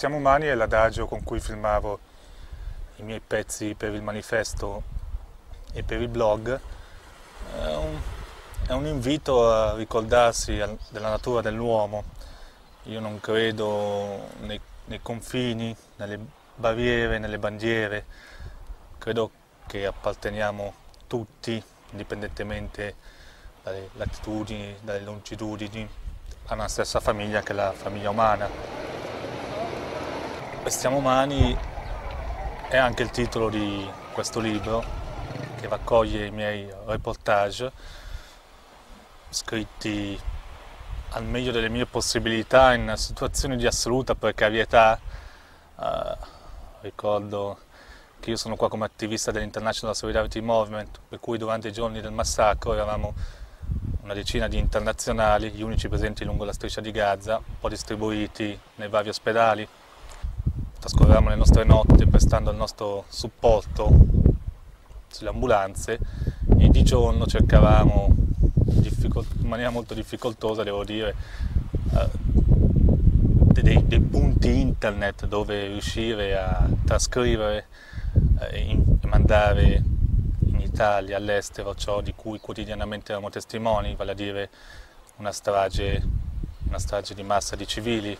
Stiamo umani è l'adagio con cui filmavo i miei pezzi per il manifesto e per il blog. È un, è un invito a ricordarsi della natura dell'uomo. Io non credo nei, nei confini, nelle barriere, nelle bandiere. Credo che apparteniamo tutti, indipendentemente dalle latitudini, dalle longitudini, a una stessa famiglia che è la famiglia umana. Stiamo umani è anche il titolo di questo libro che raccoglie i miei reportage scritti al meglio delle mie possibilità in situazioni di assoluta precarietà. Uh, ricordo che io sono qua come attivista dell'International Solidarity Movement, per cui durante i giorni del massacro eravamo una decina di internazionali, gli unici presenti lungo la striscia di Gaza, un po' distribuiti nei vari ospedali trascorrevamo le nostre notti prestando il nostro supporto sulle ambulanze e di giorno cercavamo in maniera molto difficoltosa, devo dire, eh, dei, dei, punti internet dove riuscire a trascrivere eh, e mandare in Italia, all'estero, ciò di cui quotidianamente eravamo testimoni, vale a dire una strage, una strage di massa di civili.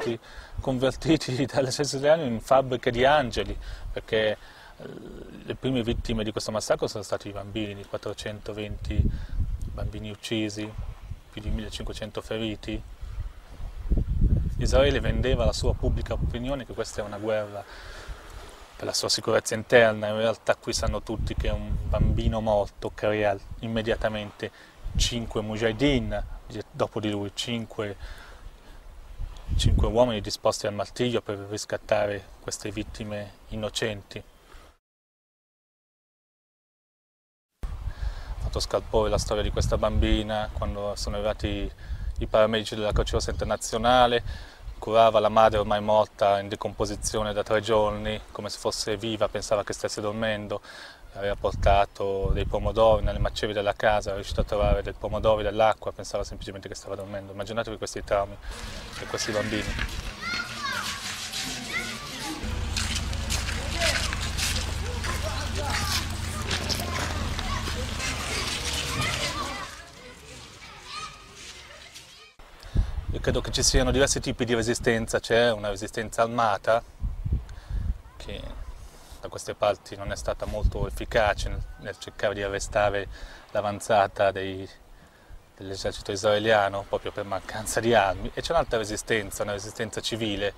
Stati convertiti dall'esercito italiano in fabbriche di angeli, perché eh, le prime vittime di questo massacro sono stati i bambini, 420 bambini uccisi, più di 1500 feriti. Israele vendeva alla sua pubblica opinione che questa è una guerra per la sua sicurezza interna, in realtà qui sanno tutti che un bambino morto crea immediatamente 5 mujahideen, dopo di lui 5 cinque uomini disposti al martirio per riscattare queste vittime innocenti. Ho fatto scalpore la storia di questa bambina quando sono arrivati i paramedici della Croce Rossa Internazionale, curava la madre ormai morta in decomposizione da tre giorni, come se fosse viva, pensava che stesse dormendo, aveva portato dei pomodori nelle macerie della casa, era riuscito a trovare dei pomodori, dell'acqua, pensava semplicemente che stava dormendo. Immaginatevi questi traumi per questi bambini. Io credo che ci siano diversi tipi di resistenza, c'è una resistenza armata che da queste parti non è stata molto efficace nel, nel cercare di arrestare l'avanzata dell'esercito israeliano proprio per mancanza di armi. E c'è un'altra resistenza, una resistenza civile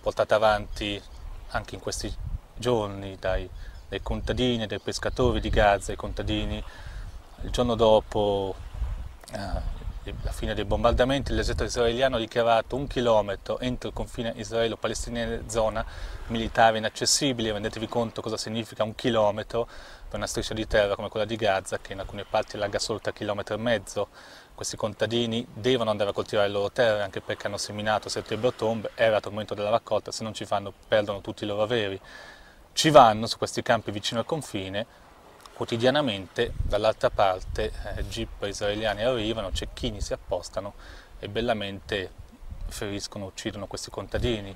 portata avanti anche in questi giorni dai, dai contadini, dai pescatori di Gaza, i contadini. Il giorno dopo eh, la fine dei bombardamenti, l'esercito israeliano ha dichiarato un chilometro entro il confine israelo-palestinese zona militare inaccessibile. Rendetevi conto cosa significa un chilometro per una striscia di terra come quella di Gaza, che in alcune parti allarga solo 3 km e mezzo. Questi contadini devono andare a coltivare le loro terre anche perché hanno seminato settembre ottobre, è arrivato il momento della raccolta, se non ci fanno perdono tutti i loro averi. Ci vanno su questi campi vicino al confine quotidianamente dall'altra parte eh, jeep israeliani arrivano, cecchini si appostano e bellamente feriscono, uccidono questi contadini.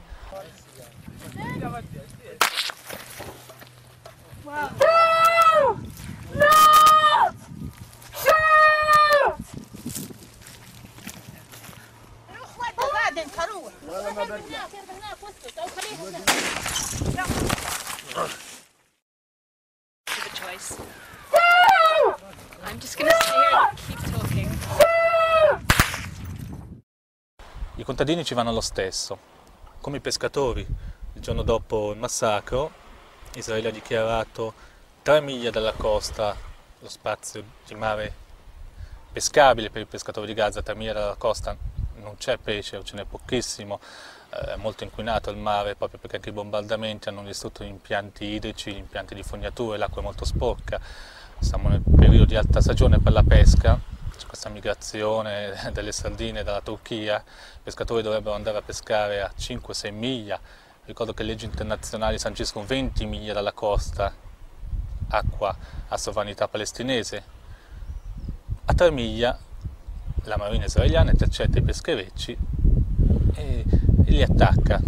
I contadini ci vanno lo stesso, come i pescatori. Il giorno dopo il massacro, Israele ha dichiarato 3 miglia dalla costa lo spazio di mare pescabile per i pescatori di Gaza, 3 miglia dalla costa non c'è pesce o ce n'è pochissimo, è molto inquinato il mare proprio perché anche i bombardamenti hanno distrutto gli impianti idrici, gli impianti di fognature, l'acqua è molto sporca. Siamo nel periodo di alta stagione per la pesca, c'è questa migrazione delle sardine dalla Turchia, i pescatori dovrebbero andare a pescare a 5-6 miglia, ricordo che le leggi internazionali sanciscono 20 miglia dalla costa acqua a sovranità palestinese, A tre miglia la marina israeliana intercetta i pescherecci e li attacca.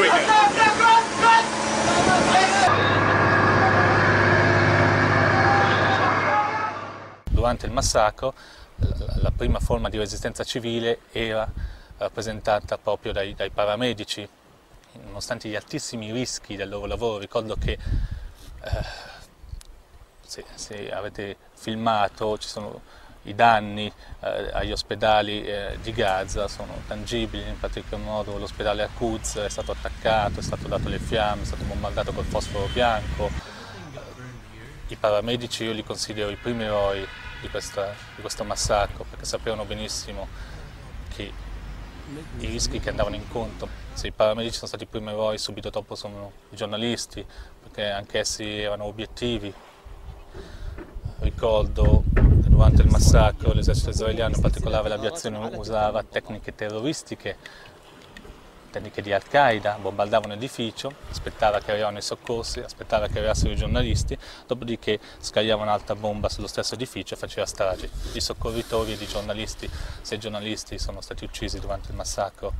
Doing it. Durante il massacro la prima forma di resistenza civile era rappresentata proprio dai, dai paramedici, nonostante gli altissimi rischi del loro lavoro. Ricordo che eh, se, se avete filmato ci sono i danni eh, agli ospedali eh, di Gaza sono tangibili, in particolar modo l'ospedale a Quds è stato attaccato, è stato dato le fiamme, è stato bombardato col fosforo bianco. I paramedici io li considero i primi eroi di, questa, di questo massacro perché sapevano benissimo che i rischi che andavano incontro. Se i paramedici sono stati i primi eroi, subito dopo sono i giornalisti, perché anche essi erano obiettivi. Ricordo durante il massacro l'esercito israeliano, in particolare l'aviazione, usava tecniche terroristiche, tecniche di Al-Qaeda, bombardava un edificio, aspettava che arrivavano i soccorsi, aspettava che arrivassero i giornalisti, dopodiché scagliava un'altra bomba sullo stesso edificio e faceva stragi. I soccorritori ed i giornalisti, sei giornalisti sono stati uccisi durante il massacro.